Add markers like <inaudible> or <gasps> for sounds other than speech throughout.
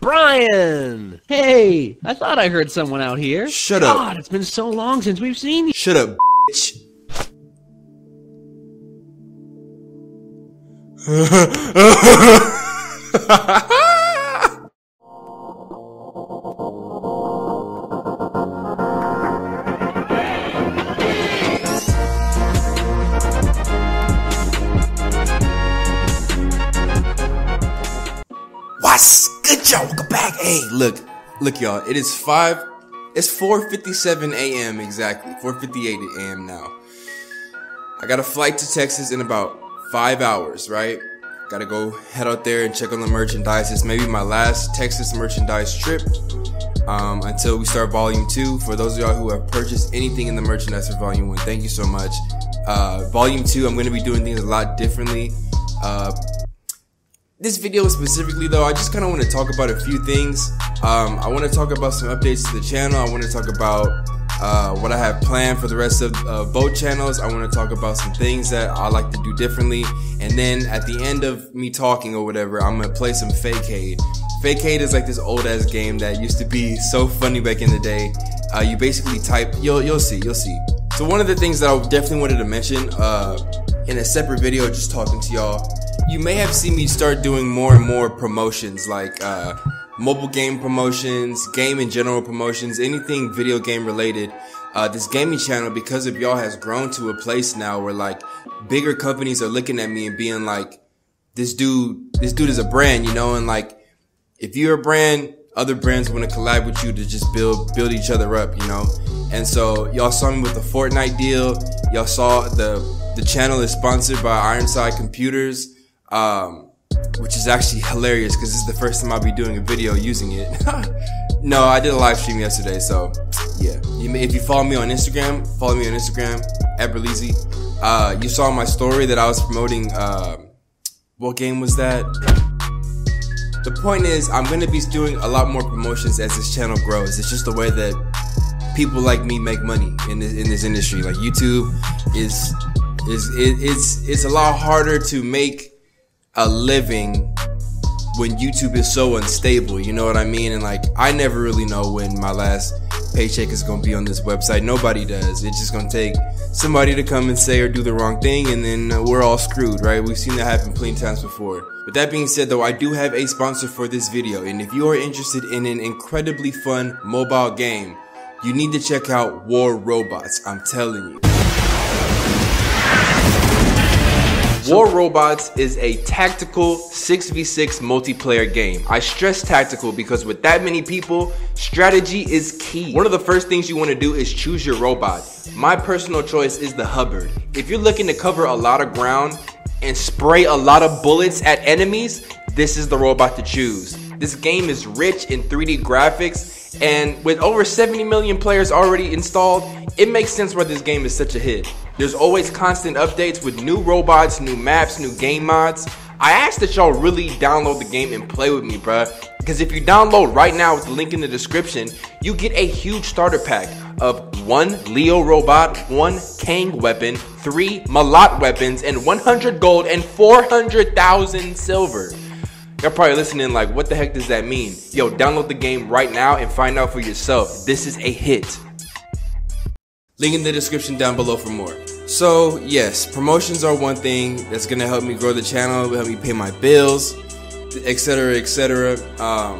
Brian! Hey, I thought I heard someone out here. Shut up. God, it's been so long since we've seen you. Shut up, bitch. <laughs> Hey, look, look, y'all. It is five. It's 4:57 a.m. exactly. 4:58 a.m. now. I got a flight to Texas in about five hours. Right? Gotta go head out there and check on the merchandise. It's maybe my last Texas merchandise trip um, until we start Volume Two. For those of y'all who have purchased anything in the merchandise for Volume One, thank you so much. Uh, volume Two, I'm going to be doing things a lot differently. Uh, this video specifically though, I just kind of want to talk about a few things. Um, I want to talk about some updates to the channel. I want to talk about uh, what I have planned for the rest of uh, both channels. I want to talk about some things that I like to do differently. And then at the end of me talking or whatever, I'm going to play some Fakeade. Fakeade is like this old ass game that used to be so funny back in the day. Uh, you basically type, you'll, you'll see, you'll see. So one of the things that I definitely wanted to mention, uh, in a separate video just talking to y'all, you may have seen me start doing more and more promotions like uh, mobile game promotions, game in general promotions, anything video game related. Uh, this gaming channel, because of y'all, has grown to a place now where like bigger companies are looking at me and being like, this dude, this dude is a brand, you know, and like, if you're a brand, other brands want to collab with you to just build, build each other up, you know? And so y'all saw me with the Fortnite deal. Y'all saw the, the channel is sponsored by Ironside Computers um, which is actually hilarious because this is the first time I'll be doing a video using it. <laughs> no, I did a live stream yesterday, so yeah. You may, if you follow me on Instagram, follow me on Instagram at. Uh, you saw my story that I was promoting. Uh, what game was that? The point is, I'm gonna be doing a lot more promotions as this channel grows. It's just the way that people like me make money in this in this industry. Like YouTube is is it, it's it's a lot harder to make a living when YouTube is so unstable. You know what I mean? And like, I never really know when my last paycheck is going to be on this website. Nobody does. It's just going to take somebody to come and say or do the wrong thing, and then uh, we're all screwed, right? We've seen that happen plenty times before. But that being said, though, I do have a sponsor for this video, and if you are interested in an incredibly fun mobile game, you need to check out War Robots. I'm telling you. War Robots is a tactical 6v6 multiplayer game. I stress tactical because with that many people, strategy is key. One of the first things you want to do is choose your robot. My personal choice is the Hubbard. If you're looking to cover a lot of ground and spray a lot of bullets at enemies, this is the robot to choose. This game is rich in 3D graphics and with over 70 million players already installed, it makes sense why this game is such a hit. There's always constant updates with new robots, new maps, new game mods. I ask that y'all really download the game and play with me, bruh. Because if you download right now with the link in the description, you get a huge starter pack of one Leo robot, one Kang weapon, three Molot weapons, and 100 gold and 400,000 silver. You're probably listening like, what the heck does that mean? Yo, download the game right now and find out for yourself. This is a hit. Link in the description down below for more. So yes, promotions are one thing that's gonna help me grow the channel, help me pay my bills, etc., etc. Um,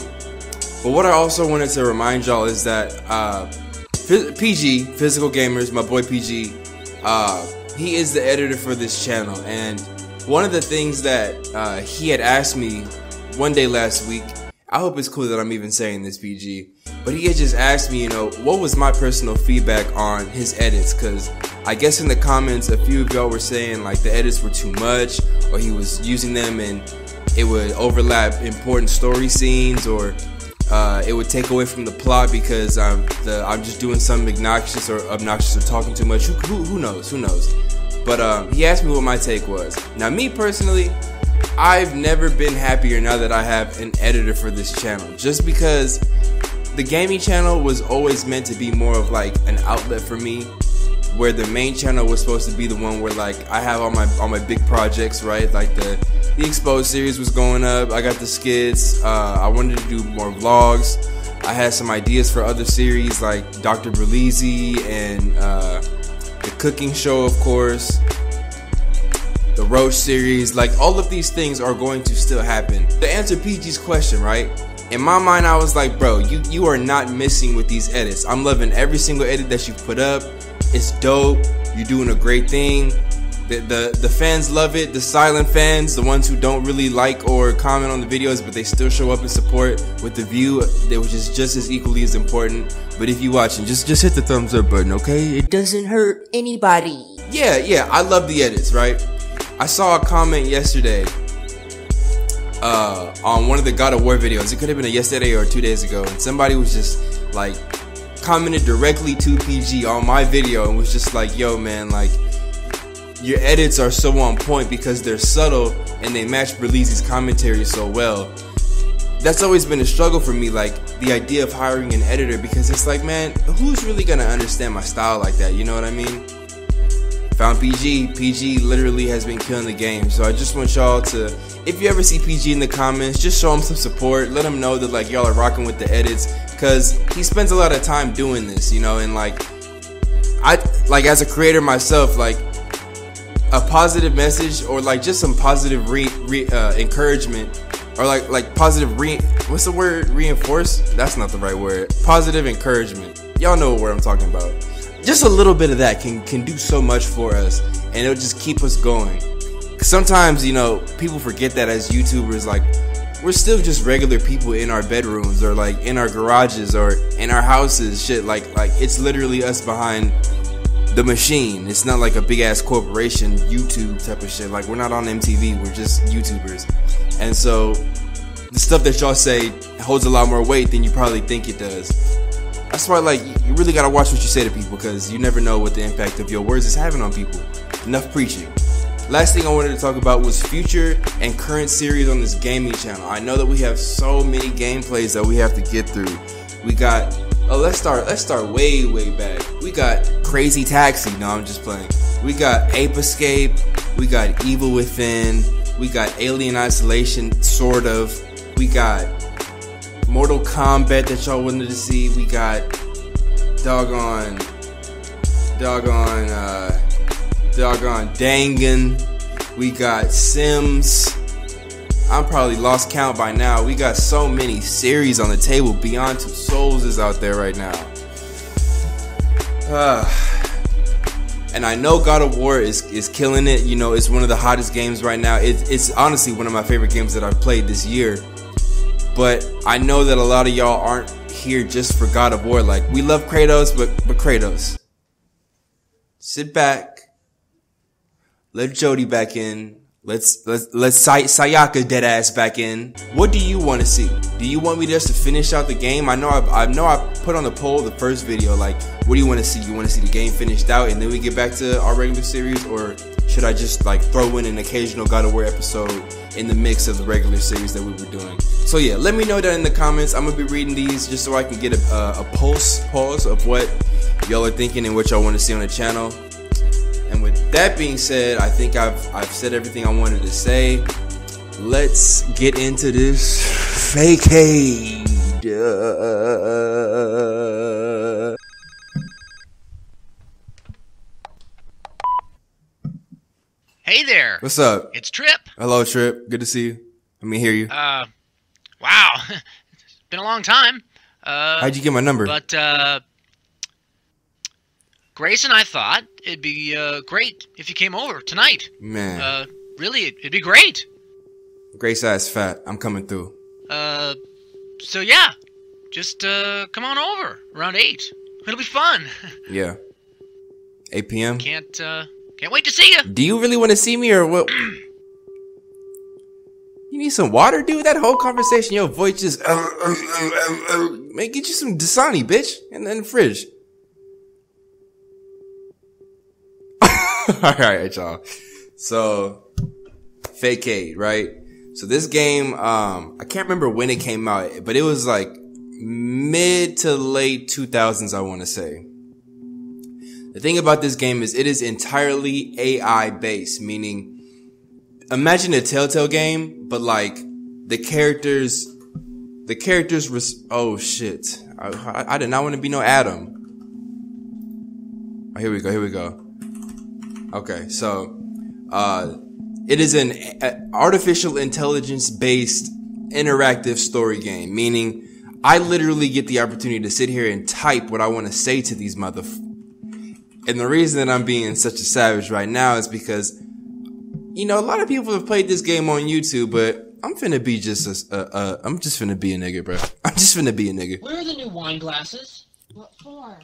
but what I also wanted to remind y'all is that uh, PG Physical Gamers, my boy PG, uh, he is the editor for this channel, and one of the things that uh, he had asked me one day last week. I hope it's cool that I'm even saying this, PG. But he had just asked me, you know, what was my personal feedback on his edits? Because I guess in the comments, a few of y'all were saying like the edits were too much, or he was using them and it would overlap important story scenes, or uh, it would take away from the plot because I'm the I'm just doing something obnoxious or obnoxious or talking too much. Who, who, who knows? Who knows? But um, he asked me what my take was. Now, me personally, I've never been happier now that I have an editor for this channel. Just because the gaming channel was always meant to be more of like an outlet for me where the main channel was supposed to be the one where like I have all my all my big projects, right? Like the the exposed series was going up. I got the skits. Uh, I wanted to do more vlogs. I had some ideas for other series like Dr. Berleezy and uh, the cooking show, of course, the Roach series. Like all of these things are going to still happen. To answer PG's question, right? In my mind, I was like, bro, you you are not missing with these edits. I'm loving every single edit that you put up. It's dope. You're doing a great thing. The, the, the fans love it. The silent fans, the ones who don't really like or comment on the videos, but they still show up and support with the view, which is just as equally as important. But if you're watching, just just hit the thumbs up button, okay? It doesn't hurt anybody. Yeah, yeah, I love the edits, right? I saw a comment yesterday uh, on one of the God of War videos. It could have been a yesterday or two days ago, and somebody was just like commented directly to PG on my video and was just like, "Yo, man, like." Your edits are so on point because they're subtle and they match Berleezy's commentary so well. That's always been a struggle for me, like the idea of hiring an editor because it's like, man, who's really gonna understand my style like that? You know what I mean? Found PG. PG literally has been killing the game. So I just want y'all to, if you ever see PG in the comments, just show him some support. Let him know that like y'all are rocking with the edits because he spends a lot of time doing this, you know, and like I like as a creator myself, like a positive message or like just some positive re, re uh, encouragement or like like positive re what's the word? Reinforce? That's not the right word. Positive encouragement. Y'all know what i'm talking about. Just a little bit of that can can do so much for us and it'll just keep us going. Sometimes you know people forget that as youtubers like we're still just regular people in our bedrooms or like in our garages or in our houses shit like like it's literally us behind the machine. It's not like a big ass corporation, YouTube type of shit. Like we're not on MTV, we're just YouTubers. And so the stuff that y'all say holds a lot more weight than you probably think it does. That's why like you really gotta watch what you say to people because you never know what the impact of your words is having on people. Enough preaching. Last thing I wanted to talk about was future and current series on this gaming channel. I know that we have so many gameplays that we have to get through. We got Oh, let's start. Let's start way, way back. We got Crazy Taxi. No, I'm just playing. We got Ape Escape. We got Evil Within. We got Alien Isolation, sort of. We got Mortal Kombat that y'all wanted to see. We got doggone, doggone, uh, doggone Dangan. We got Sims. I'm probably lost count by now. We got so many series on the table. Beyond Two Souls is out there right now. Uh, and I know God of War is, is killing it. You know, it's one of the hottest games right now. It, it's honestly one of my favorite games that I've played this year. But I know that a lot of y'all aren't here just for God of War. Like, we love Kratos, but, but Kratos. Sit back. Let Jodie back in. Let's let's let's Say- Sayaka dead ass back in. What do you want to see? Do you want me just to finish out the game? I know I, I know I put on the poll the first video like, what do you want to see? You want to see the game finished out and then we get back to our regular series, or should I just like throw in an occasional God of War episode in the mix of the regular series that we were doing? So yeah, let me know that in the comments. I'm gonna be reading these just so I can get a, a, a pulse pause of what y'all are thinking and what y'all want to see on the channel. And with that being said, I think I've I've said everything I wanted to say. Let's get into this fake fakeade. Hey there. What's up? It's Trip. Hello, Trip. Good to see you. Let me hear you. Uh, wow. <laughs> it's been a long time. Uh, How'd you get my number? But uh, Grace and I thought it'd be uh, great if you came over tonight. Man, Uh, really, it'd be great. Grace ass fat. I'm coming through. Uh, so yeah, just uh, come on over around eight. It'll be fun. <laughs> Yeah. 8 p.m. can't uh, can't wait to see you. Do you really want to see me or what? <clears throat> You need some water, dude. That whole conversation, your voice just uh, uh, uh, uh, uh. man, get you some Dasani, bitch, in, in the fridge. <laughs> All right, y'all. So, Fakeade, right? So this game, um, I can't remember when it came out, but it was like mid to late 2000s, I want to say. The thing about this game is it is entirely AI based, meaning imagine a Telltale game, but like the characters, the characters res- oh shit. I, I, I did not want to be no Adam. Oh, here we go, here we go. Okay, so, uh, it is an a- artificial intelligence based interactive story game, meaning I literally get the opportunity to sit here and type what I want to say to these motherfuckers. And the reason that I'm being such a savage right now is because, you know, a lot of people have played this game on YouTube, but I'm finna be just a I'm just finna be a nigga, bro. I'm just finna be a nigga. Where are the new wine glasses? What for?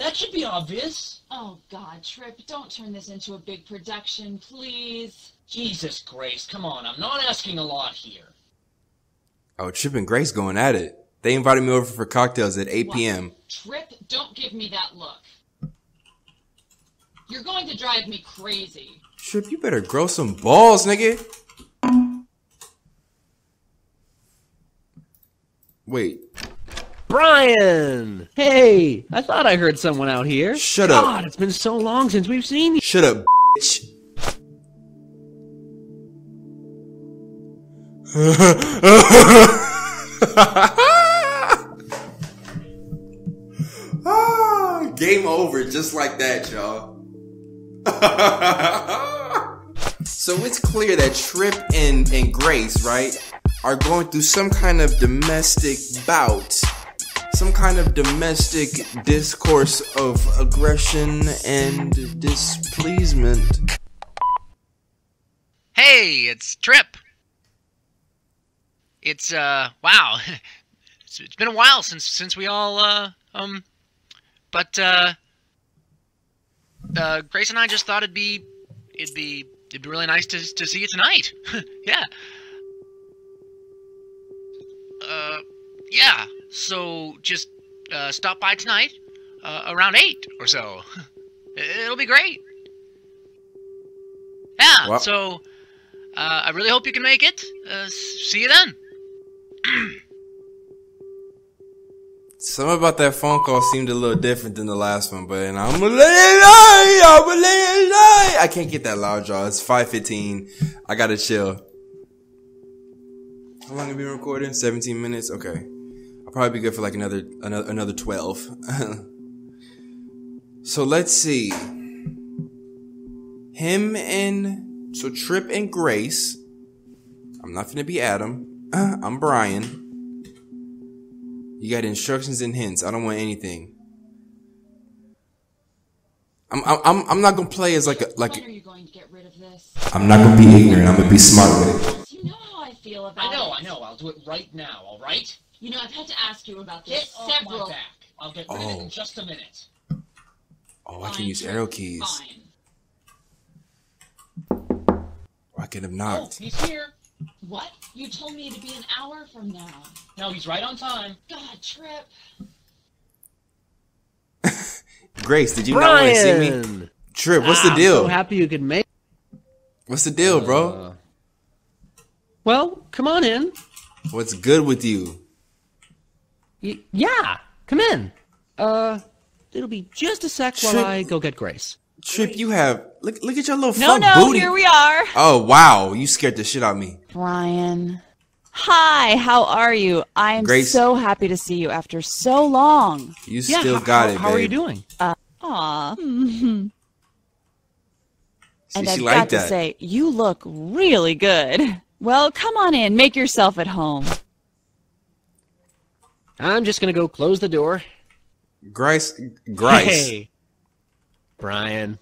That should be obvious. Oh, God, Trip, don't turn this into a big production, please. Jesus Grace, come on, I'm not asking a lot here. Oh, Trip and Grace going at it. They invited me over for cocktails at 8 p.m. Trip, don't give me that look. You're going to drive me crazy. Trip, you better grow some balls, nigga. Wait, Brian! Hey, I thought I heard someone out here. Shut up. God, it's been so long since we've seen you. shut up, bitch. Ah, <laughs> Game over, just like that, y'all. <laughs> so it's clear that Trip and, and Grace, right, are going through some kind of domestic bout. Some kind of domestic discourse of aggression and displeasement. Hey, it's Trip. It's uh wow. <laughs> It's, it's been a while since since we all uh um but uh uh Grace and I just thought it'd be it'd be it'd be really nice to to see you tonight. <laughs> yeah. Uh yeah. So just uh stop by tonight uh, around 8 or so. <laughs> It'll be great. Yeah, Well- so uh, I really hope you can make it. Uh, see you then. <clears throat> Something about that phone call seemed a little different than the last one, but I'm gonna let it lie. I'm gonna let it lie. I can't get that loud, y'all. It's 5:15. I gotta chill. How long have we been recording? 17 minutes. Okay, I'll probably be good for like another another another 12. <laughs> so let's see. Him and so Trip and Grace. I'm not gonna be Adam. <clears throat> I'm Brian. You got instructions and hints. I don't want anything. I'm I'm I'm- I'm not gonna play as like a like. When are you going to get rid of this? I'm not gonna be ignorant. I'm gonna be smart with it. You know how I feel about I know, it. I know, I'll do it right now, alright? You know, I've had to ask you about Get this off several my back. I'll get rid of it Oh. in just a minute. Oh, I can Fine, use arrow keys. Fine. Or I could have Oh, knocked. he's here. What? You told me to be an hour from now. No, he's right on time. God, Trip. <laughs> Grace, did you not want to see me? Brian! Trip, what's Ah, the I'm deal? so happy you could make. What's the deal, bro? Uh, Well, come on in. What's good with you? Y- yeah, come in. Uh, it'll be just a sec while I go get Grace. Trip, you have look look at your little No, fuck no, booty. here we are. Oh wow, you scared the shit out of me. Brian. Hi, how are you? I'm Grace. so happy to see you after so long. You Yeah, still h- got how, it, How are you babe. doing? Aw. <laughs> See, and I've got that. to say, you look really good. Well, come on in, make yourself at home. I'm just gonna go close the door. Grace, Grace. Hey, Brian.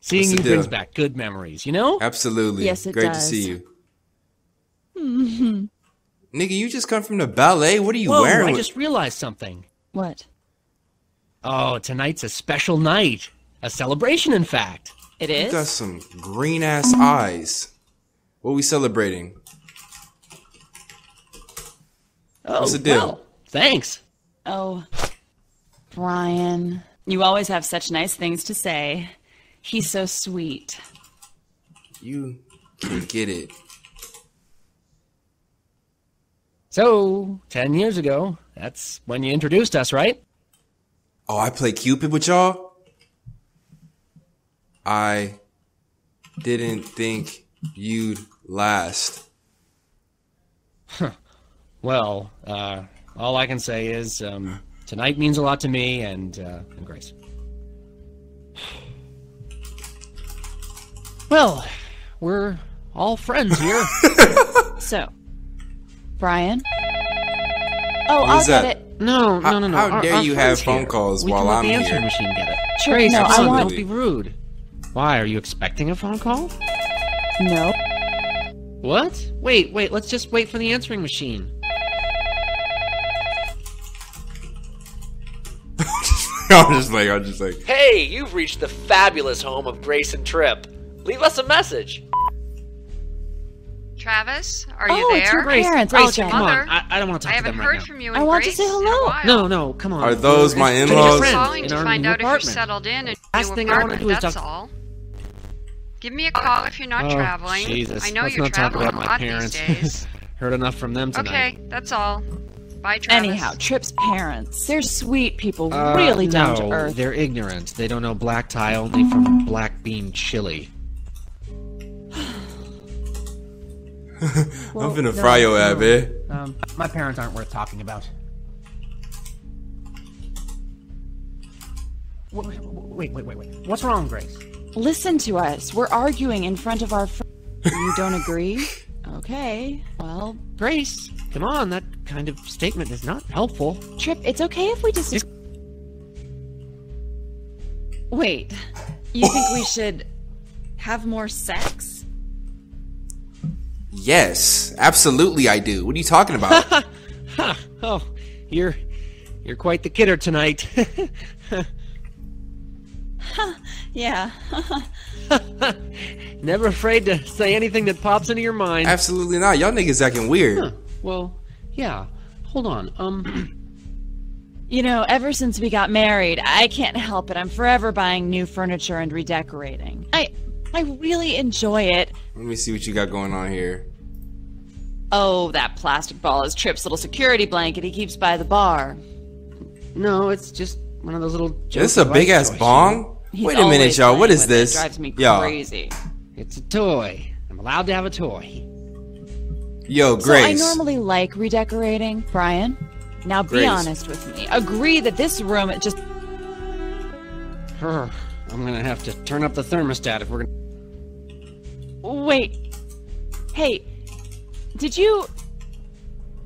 Seeing What's you the brings back good memories, you know? Absolutely. Yes, it Great to see you. <laughs> Hmm. Nigga, you just come from the ballet. What are you Whoa, wearing? I just realized something. What? Oh, tonight's a special night. A celebration, in fact. It is. It You got some green ass eyes. What are we celebrating? Oh, What's the deal? well, thanks. Oh, Brian. You always have such nice things to say. He's so sweet. You can get it. So, ten years ago, that's when you introduced us, right? Oh, I play Cupid with y'all. I didn't think you'd last. Well, uh, all I can say is um, tonight means a lot to me and, uh, and Grace. Well, we're all friends here. <laughs> So, Brian? Oh, Who's I'll get it. No, no, no, no. How our- dare our you friends have phone here. calls we while can let I'm the answering here. machine get it. Sure, Grace, no, come I on, want- don't be rude. Why, are you expecting a phone call? No. What? Wait, wait, let's just wait for the answering machine. <laughs> I'm just like, I'm just like, Hey, you've reached the fabulous home of Grace and Trip. Leave us a message. Travis, are Oh, you it's there? your parents. Grace, I'll get come on. I, I don't want to talk to them right now. I haven't heard right now. from you. I And want to say hello. No, no, come on. Are those We're my in-laws? friends calling in to our find new out if you're apartment. settled in a Last new thing I wanna do is That's talk- all. Give me a call if you're not Oh, traveling. Jesus. I know Let's you're not talk traveling about a my lot parents. these days. <laughs> Heard enough from them tonight. okay, that's all. Bye, Travis. Anyhow, Trip's parents. They're sweet people, Uh, really down no, to earth. They're ignorant. They don't know black tie only from black bean chili. <laughs> I'm finna fry your ass, eh? Um, my parents aren't worth talking about. Wait, wait, wait, wait, wait. What's wrong, Grace? Listen to us. We're arguing in front of our fr- You don't <laughs> agree? Okay. Well, Grace, come on. That kind of statement is not helpful. Trip, it's okay if we just. Wait. You think we should have more sex? Yes, absolutely I do. What are you talking about? <laughs> Oh, you're you're quite the kidder tonight. <laughs> Yeah. <laughs> <laughs> Never afraid to say anything that pops into your mind. absolutely not. Y'all niggas acting weird. Huh. Well, yeah. Hold on. Um, You know, ever since we got married, I can't help it. I'm forever buying new furniture and redecorating. I I really enjoy it. Let me see what you got going on here. Oh, that plastic ball is Trip's little security blanket he keeps by the bar. no, it's just one of those little. Is this is a big ass toys, bong? He's Wait a minute, y'all. What is playing is it. this? Drives me Y'all. crazy. It's a toy. I'm allowed to have a toy. Yo, So I normally like redecorating, Brian. Now be Grace. honest with me. Agree that this room it just I'm gonna have to turn up the thermostat if we're gonna. Wait. Hey, did you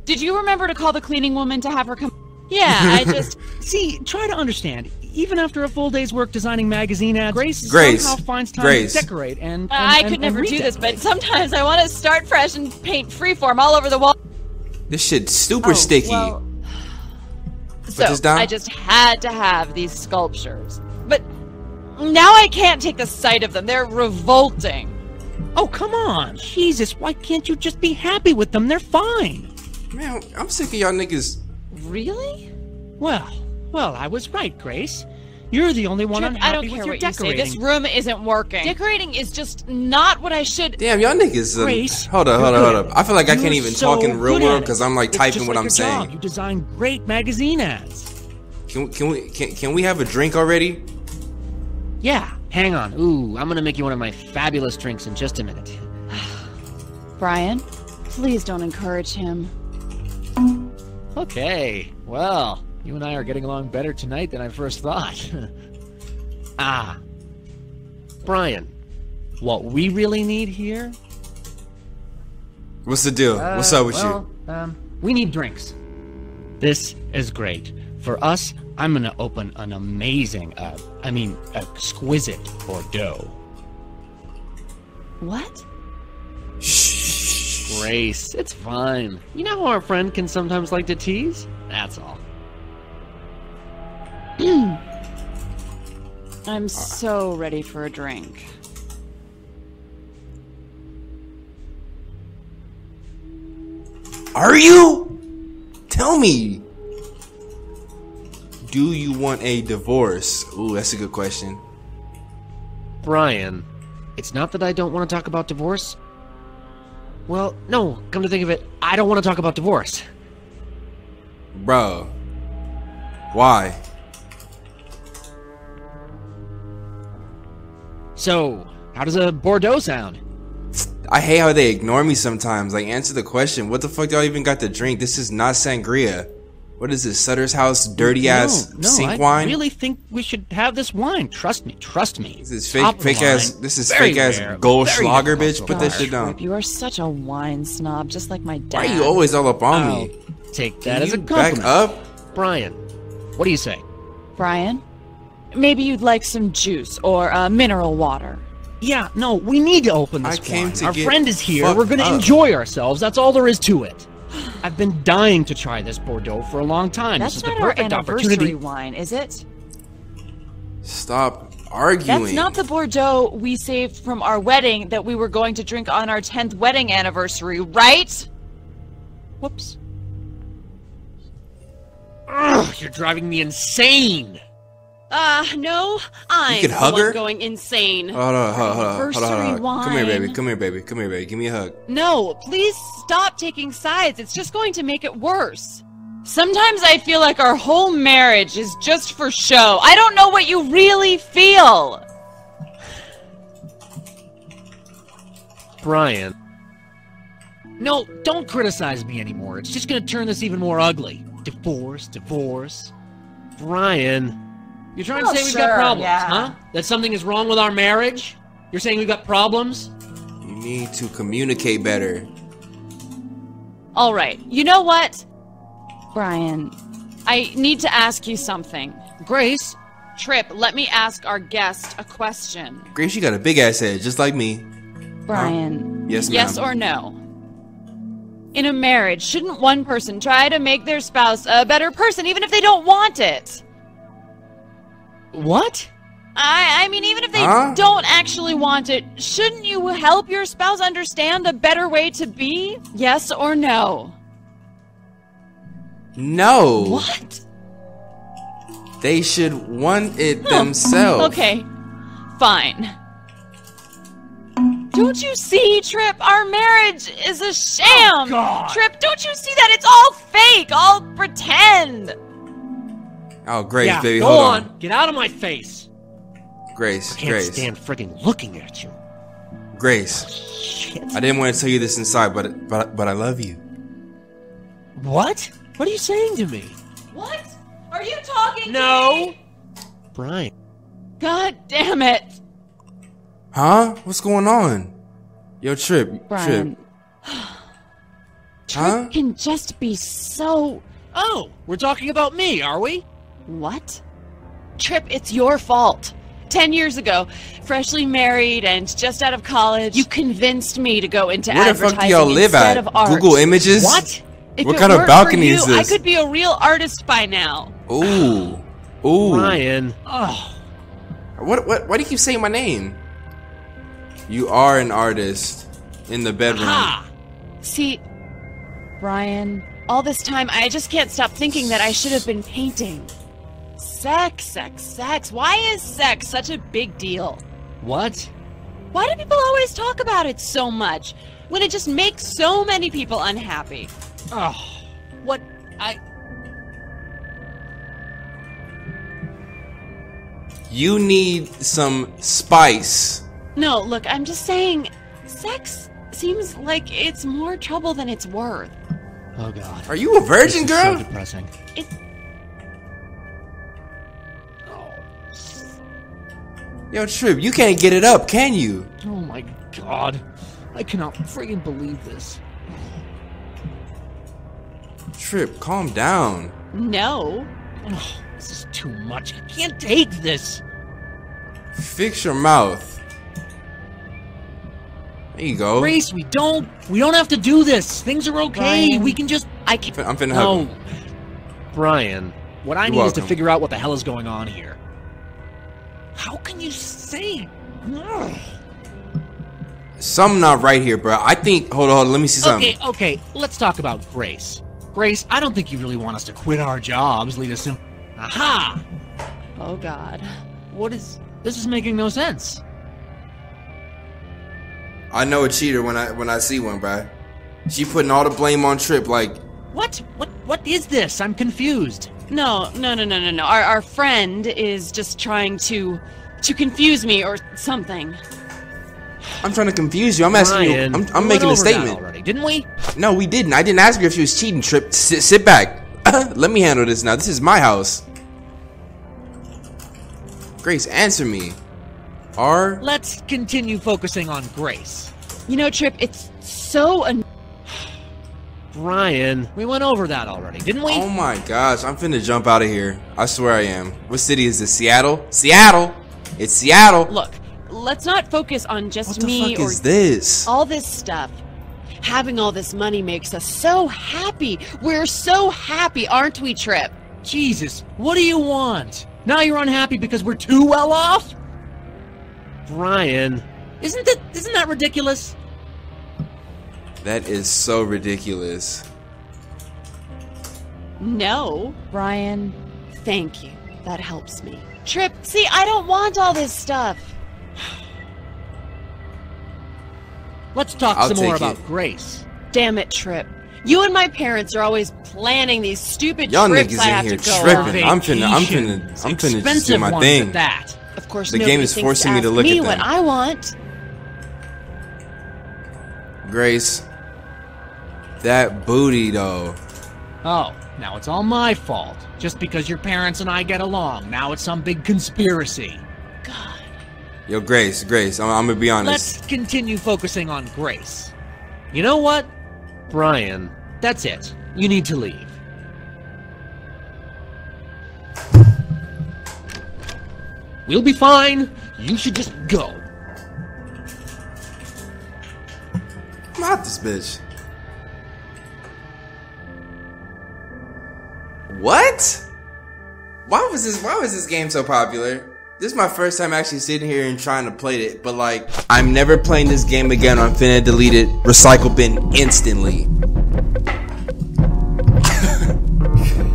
Did you remember to call the cleaning woman to have her come Yeah, I <laughs> just See, try to understand. Even after a full day's work designing magazine ads, Grace, Grace, somehow finds time Grace. to decorate and, uh, and I and- could and never do this, but sometimes I want to start fresh and paint freeform all over the wall. This shit's super Oh, sticky. well, so? I just had to have these sculptures. But now I can't take the sight of them. They're revolting. Oh, come on. Jesus, why can't you just be happy with them? They're fine. Man, I'm sick of y'all niggas. Really? Well, well, I was right, Grace. You're the only one Trip, unhappy I don't with care your what you say. decorating. This room isn't working. Decorating is just not what I should. Damn, y'all niggas. Um, Grace, hold up, hold up, hold good. up. I feel like I can't even so talk in real good world because I'm like It's typing just what like I'm your saying. Job. You design great magazine ads. Can, can we can, can we have a drink already? Yeah. Hang on. Ooh, I'm gonna make you one of my fabulous drinks in just a minute. <sighs> Brian, please don't encourage him. Okay. Well, you and I are getting along better tonight than I first thought. <laughs> ah. Brian, what we really need here? What's the deal? What's up with well, Um, we need drinks. This is great. For us, I'm gonna open an amazing, uh, I mean, exquisite Bordeaux. What? Shh. Grace, it's fine. You know how our friend can sometimes like to tease? That's all. <clears throat> I'm so ready for a drink. Are you? Tell me. Do you want a divorce? Ooh, that's a good question. Brian, it's not that I don't want to talk about divorce. Well, no, come to think of it, I don't want to talk about divorce. Bro. Why? So, how does a Bordeaux sound? I hate how they ignore me sometimes. Like, answer the question. What the fuck do y'all even got to drink? This is not sangria. What is this? Sutter's House dirty ass no, no, sink I wine? really think we should have this wine. Trust me, trust me. This is fake, of fake ass. line. This is Very fake ass rare, gold very schlager, bitch. to Put that find. shit down. You are such a wine snob, just like my dad. Why are you always all up on I'll me? take Can that as a you back up? Brian, what do you say? Brian? Maybe you'd like some juice or uh, mineral water. Yeah, no, we need to open this I came wine. to Our get friend is here. We're gonna up. enjoy ourselves. That's all there is to it. <gasps> I've been dying to try this Bordeaux for a long time. That's this is not the our perfect anniversary opportunity. wine, is it? Stop arguing. That's not the Bordeaux we saved from our wedding that we were going to drink on our 10th wedding anniversary, right? Whoops. Ugh, you're driving me insane. Uh, no, I'm could the hug one her? going insane. Hold on, hold on, hold on, hold on, hold on. Come here, Come here, baby. Come here, baby. Come here, baby. Give me a hug. No, please stop taking sides. It's just going to make it worse. Sometimes I feel like our whole marriage is just for show. I don't know what you really feel. Brian. No, don't criticize me anymore. It's just gonna turn this even more ugly. Divorce, divorce. Brian. You're trying Oh, to say we've sure, got problems, yeah. huh? That something is wrong with our marriage? You're saying we've got problems? You need to communicate better. All right. You know what? Brian, I need to ask you something. Grace? Trip, let me ask our guest a question. Grace, you got a big ass head, just like me. Brian. Yes, Yes ma'am. or no? In a marriage, shouldn't one person try to make their spouse a better person even if they don't want it? What? I I mean even if they Huh? don't actually want it, shouldn't you help your spouse understand a better way to be? Yes or no? No. What? They should want it themselves. Okay. Fine. Don't you see, Trip? Our marriage is a sham. Oh, God. Trip, don't you see that it's all fake, all pretend? Oh, Grace, yeah, baby, go hold on. on. Get out of my face. Grace, I Can't Grace, stand freaking looking at you. Grace. Shit. I didn't want to tell you this inside, but but but I love you. What? What are you saying to me? What? Are you talking to No. Brian. God damn it. Huh? What's going on? Yo, Trip, Brian. Trip. Trip Huh? can just be so. Oh, we're talking about me, are we? What? Trip, it's your fault. Ten years ago, freshly married and just out of college, you convinced me to go into Where the fuck do y'all live instead at? of art. Google Images. What? If What it kind of weren't balcony for is this? I could be a real artist by now. Ooh, ooh. Ryan. Oh, What? What? Why do you keep saying my name? You are an artist in the bedroom. ha! See, Brian, all this time I just can't stop thinking that I should have been painting. Sex, sex, sex. Why is sex such a big deal? What? Why do people always talk about it so much when it just makes so many people unhappy? Oh, what? I. You need some spice. No, look, I'm just saying, sex seems like it's more trouble than it's worth. Oh God. Are you a virgin, This is girl? So depressing. It, Yo, Trip, you can't get it up, can you? Oh my God. I cannot friggin' believe this. Trip, calm down. no. Oh, this is too much. I can't take this. Fix your mouth. There you go. Grace, we don't. We don't have to do this. Things are okay. Brian. We can just. I can't. I'm finna hug No. him. Brian, what I You're need is to figure out what the hell is going on here. How can you say? Ugh. Something not right here, bro. I think. Hold on, hold on. Let me see something. Okay, okay. Let's talk about Grace. Grace, I don't think you really want us to quit our jobs, lead us in. Aha! Oh, God. What is? This is making no sense. I know a cheater when I when I see one, bro. She putting all the blame on Trip. Like, What? What? What is this? I'm confused. No, no, no, no, no, no. Our, our friend is just trying to to confuse me or something. I'm trying to confuse you. I'm asking you. I'm, I'm went making a statement. already, didn't we? No, we didn't. I didn't ask her if she was cheating. Trip, sit, sit back. <laughs> Let me handle this now. This is my house. Grace, answer me. Are Let's continue focusing on Grace. You know, Trip, it's so an- Brian, we went over that already, didn't we? Oh my gosh, I'm finna jump out of here. I swear I am. What city is this? Seattle? Seattle! It's Seattle! Look, let's not focus on just What the me fuck or is this? all this stuff. Having all this money makes us so happy. We're so happy, aren't we, Trip? Jesus, what do you want? Now you're unhappy because we're too well off? Brian, isn't that isn't that ridiculous? That is so ridiculous. No. Brian, thank you. That helps me. Trip, see, I don't want all this stuff. Let's talk I'll some more take about. Grace. Damn it, Trip. You and my parents are always planning these stupid Y'all trips niggas I in have here to go tripping. on. I'm finna, I'm finna, I'm finna just do my thing. That. Of course, The game is thinks forcing me to ask look me at what. I want. Grace, that booty though. Oh, now it's all my fault. Just because your parents and I get along. Now it's some big conspiracy. God. Yo, Grace, Grace, I'm, I'm gonna be honest. Let's continue focusing on Grace. You know what? Brian, that's it. You need to leave. We'll be fine. You should just go. I'm this bitch. What? Why was this? Why was this game so popular? This is my first time actually sitting here and trying to play it, but like, I'm never playing this game again. I'm finna delete it, recycle bin instantly.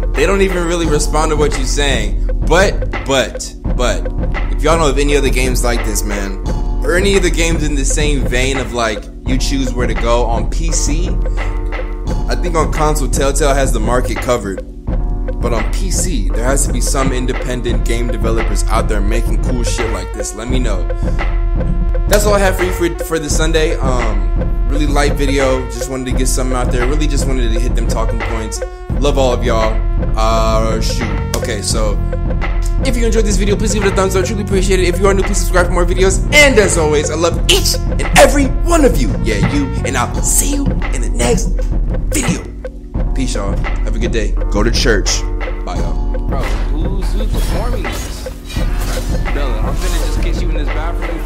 <laughs> they don't even really respond to what you're saying. But, but, but, if y'all know of any other games like this, man, or any other games in the same vein of like, you choose where to go on PC, I think on console, Telltale has the market covered. But on PC, there has to be some independent game developers out there making cool shit like this. Let me know. That's all I have for you for, for this Sunday. Um, really light video. Just wanted to get something out there. Really just wanted to hit them talking points. Love all of y'all. Uh, shoot. Okay, so if you enjoyed this video, please give it a thumbs up. Truly appreciate it. If you are new, please subscribe for more videos. And as always, I love each and every one of you. Yeah, you. And I'll see you in the next video. Peace, y'all. Have a good day. Go to church. Bro, who's who's performing this? Bella, I'm finna just kiss you in this bathroom.